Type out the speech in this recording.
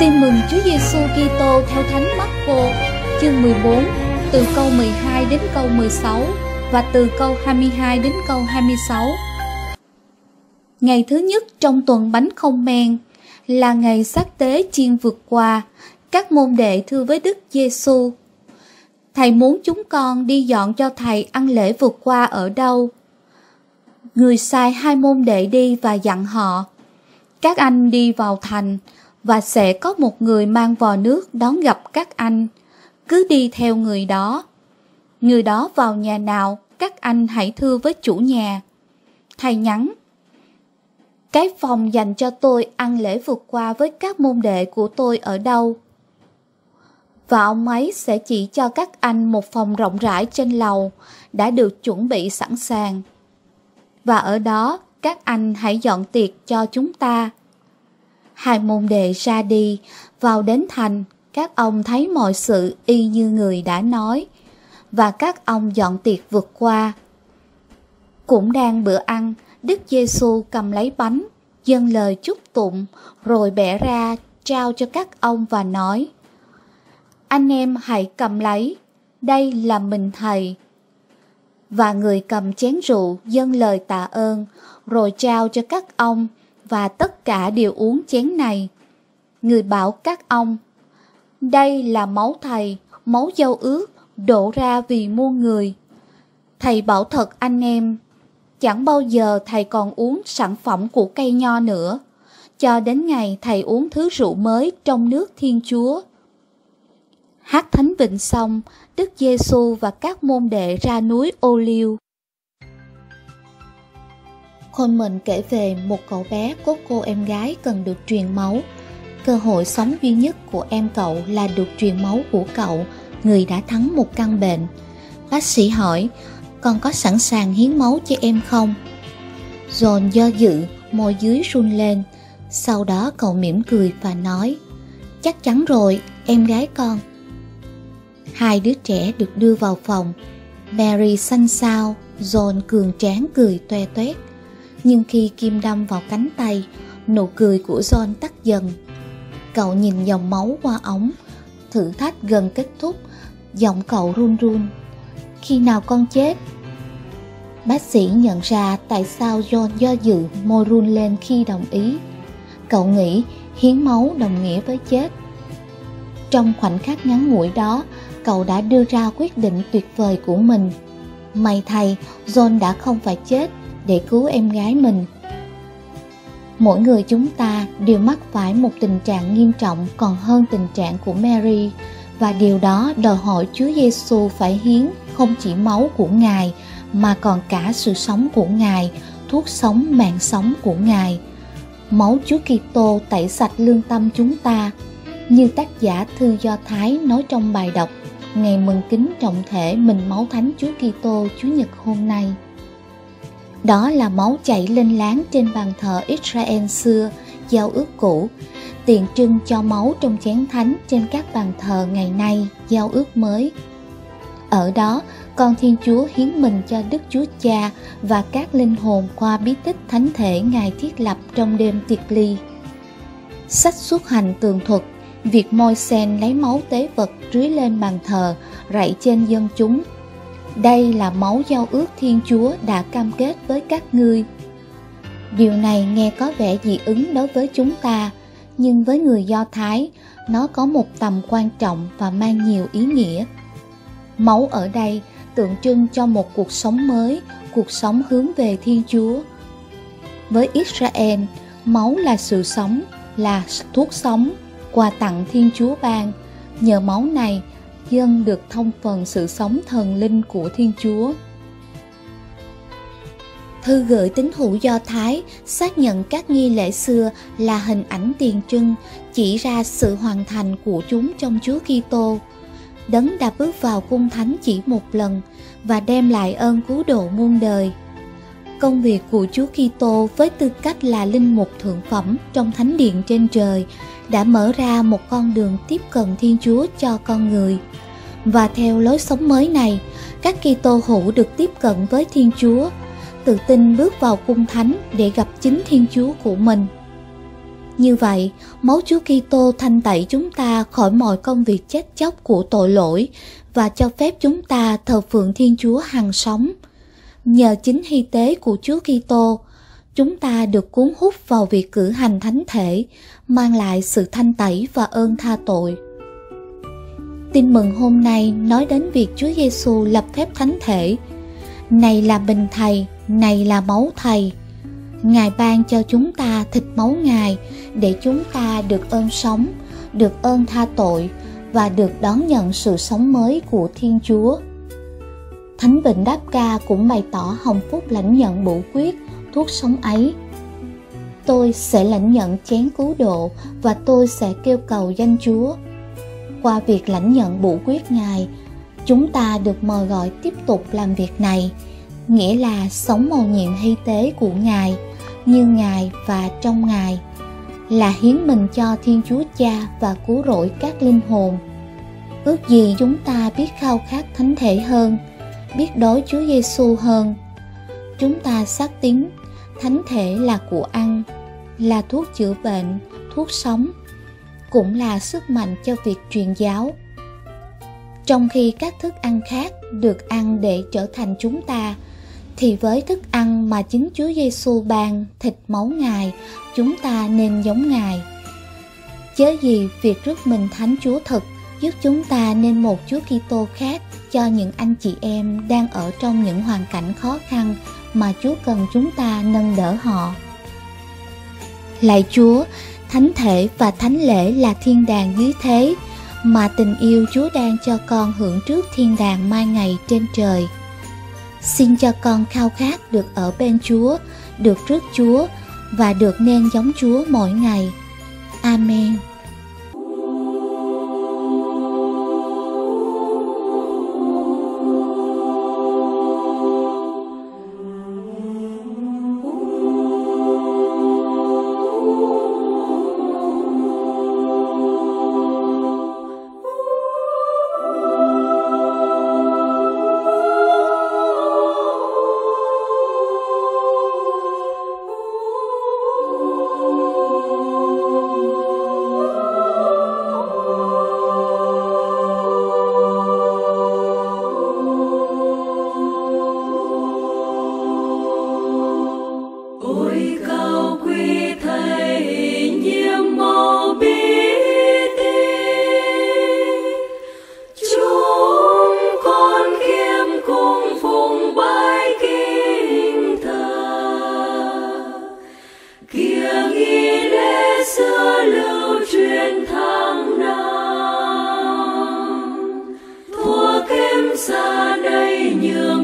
Tin mừng Chúa Giêsu Kitô theo Thánh Marco, chương 14, từ câu 12 đến câu 16 và từ câu 22 đến câu 26. Ngày thứ nhất trong tuần bánh không men là ngày xác tế chiên vượt qua, các môn đệ thưa với Đức Giêsu: Thầy muốn chúng con đi dọn cho thầy ăn lễ vượt qua ở đâu? Người sai hai môn đệ đi và dặn họ: Các anh đi vào thành và sẽ có một người mang vò nước đón gặp các anh. Cứ đi theo người đó. Người đó vào nhà nào, các anh hãy thưa với chủ nhà. Thầy nhắn, cái phòng dành cho tôi ăn lễ vượt qua với các môn đệ của tôi ở đâu? Và ông ấy sẽ chỉ cho các anh một phòng rộng rãi trên lầu đã được chuẩn bị sẵn sàng. Và ở đó các anh hãy dọn tiệc cho chúng ta hai môn đệ ra đi, vào đến thành, các ông thấy mọi sự y như người đã nói, và các ông dọn tiệc vượt qua. Cũng đang bữa ăn, Đức Giêsu cầm lấy bánh, dâng lời chúc tụng, rồi bẻ ra trao cho các ông và nói: Anh em hãy cầm lấy, đây là mình thầy. Và người cầm chén rượu dâng lời tạ ơn, rồi trao cho các ông và tất cả đều uống chén này. Người bảo các ông, đây là máu thầy, máu dâu ướt, đổ ra vì muôn người. Thầy bảo thật anh em, chẳng bao giờ thầy còn uống sản phẩm của cây nho nữa, cho đến ngày thầy uống thứ rượu mới trong nước Thiên Chúa. Hát thánh vịnh xong, Đức Giêsu và các môn đệ ra núi Ô Liêu. Khôn mình kể về một cậu bé có cô em gái cần được truyền máu. Cơ hội sống duy nhất của em cậu là được truyền máu của cậu, người đã thắng một căn bệnh. Bác sĩ hỏi, con có sẵn sàng hiến máu cho em không? John do dự, môi dưới run lên. Sau đó cậu mỉm cười và nói, chắc chắn rồi, em gái con. Hai đứa trẻ được đưa vào phòng. Mary xanh xao, John cường tráng cười toe toét nhưng khi kim đâm vào cánh tay, nụ cười của John tắt dần. Cậu nhìn dòng máu qua ống, thử thách gần kết thúc, giọng cậu run run. Khi nào con chết? Bác sĩ nhận ra tại sao John do dự môi run lên khi đồng ý. Cậu nghĩ hiến máu đồng nghĩa với chết. Trong khoảnh khắc ngắn ngủi đó, cậu đã đưa ra quyết định tuyệt vời của mình. May thay, John đã không phải chết để cứu em gái mình. Mỗi người chúng ta đều mắc phải một tình trạng nghiêm trọng còn hơn tình trạng của Mary và điều đó đòi hỏi Chúa Giêsu phải hiến không chỉ máu của Ngài mà còn cả sự sống của Ngài, thuốc sống mạng sống của Ngài. Máu Chúa Kitô tẩy sạch lương tâm chúng ta, như tác giả thư Do Thái nói trong bài đọc Ngày mừng kính trọng thể mình máu thánh Chúa Kitô Chúa Nhật hôm nay. Đó là máu chảy lên láng trên bàn thờ Israel xưa, giao ước cũ, tiện trưng cho máu trong chén thánh trên các bàn thờ ngày nay, giao ước mới. Ở đó, con Thiên Chúa hiến mình cho Đức Chúa Cha và các linh hồn qua bí tích thánh thể Ngài thiết lập trong đêm tiệc ly. Sách xuất hành tường thuật việc môi sen lấy máu tế vật rưới lên bàn thờ, rảy trên dân chúng đây là máu giao ước Thiên Chúa đã cam kết với các ngươi. Điều này nghe có vẻ dị ứng đối với chúng ta, nhưng với người Do Thái, nó có một tầm quan trọng và mang nhiều ý nghĩa. Máu ở đây tượng trưng cho một cuộc sống mới, cuộc sống hướng về Thiên Chúa. Với Israel, máu là sự sống, là thuốc sống, quà tặng Thiên Chúa ban. Nhờ máu này, dân được thông phần sự sống thần linh của Thiên Chúa. Thư gửi tín hữu Do Thái xác nhận các nghi lễ xưa là hình ảnh tiền trưng, chỉ ra sự hoàn thành của chúng trong Chúa Kitô. Đấng đã bước vào cung thánh chỉ một lần và đem lại ơn cứu độ muôn đời. Công việc của Chúa Kitô với tư cách là linh mục thượng phẩm trong thánh điện trên trời đã mở ra một con đường tiếp cận Thiên Chúa cho con người. Và theo lối sống mới này, các Kitô hữu được tiếp cận với Thiên Chúa, tự tin bước vào cung thánh để gặp chính Thiên Chúa của mình. Như vậy, máu Chúa Kitô thanh tẩy chúng ta khỏi mọi công việc chết chóc của tội lỗi và cho phép chúng ta thờ phượng Thiên Chúa hàng sống. Nhờ chính hy tế của Chúa Kitô, chúng ta được cuốn hút vào việc cử hành thánh thể, mang lại sự thanh tẩy và ơn tha tội. Tin mừng hôm nay nói đến việc Chúa Giêsu lập phép thánh thể. Này là bình thầy, này là máu thầy. Ngài ban cho chúng ta thịt máu Ngài để chúng ta được ơn sống, được ơn tha tội và được đón nhận sự sống mới của Thiên Chúa. Thánh Vịnh Đáp Ca cũng bày tỏ hồng phúc lãnh nhận bổ quyết, thuốc sống ấy. Tôi sẽ lãnh nhận chén cứu độ và tôi sẽ kêu cầu danh Chúa. Qua việc lãnh nhận bổ quyết Ngài, chúng ta được mời gọi tiếp tục làm việc này, nghĩa là sống mầu nhiệm hy tế của Ngài, như Ngài và trong Ngài, là hiến mình cho Thiên Chúa Cha và cứu rỗi các linh hồn. Ước gì chúng ta biết khao khát thánh thể hơn, biết đối Chúa Giêsu hơn. Chúng ta xác tín thánh thể là của ăn, là thuốc chữa bệnh, thuốc sống, cũng là sức mạnh cho việc truyền giáo. Trong khi các thức ăn khác được ăn để trở thành chúng ta, thì với thức ăn mà chính Chúa Giêsu ban, thịt máu Ngài, chúng ta nên giống Ngài. Chớ gì việc rước mình thánh Chúa thực giúp chúng ta nên một Chúa Kitô khác cho những anh chị em đang ở trong những hoàn cảnh khó khăn mà Chúa cần chúng ta nâng đỡ họ. Lạy Chúa, thánh thể và thánh lễ là thiên đàng dưới thế, mà tình yêu Chúa đang cho con hưởng trước thiên đàng mai ngày trên trời. Xin cho con khao khát được ở bên Chúa, được trước Chúa và được nên giống Chúa mỗi ngày. Amen. ra đây nhường